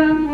program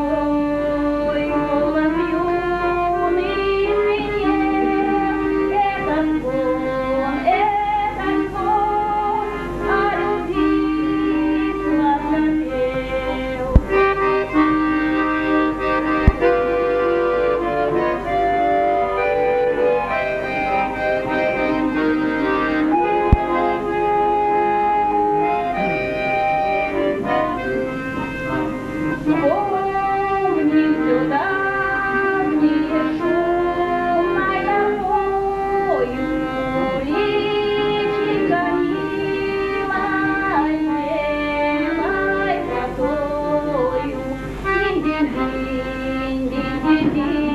they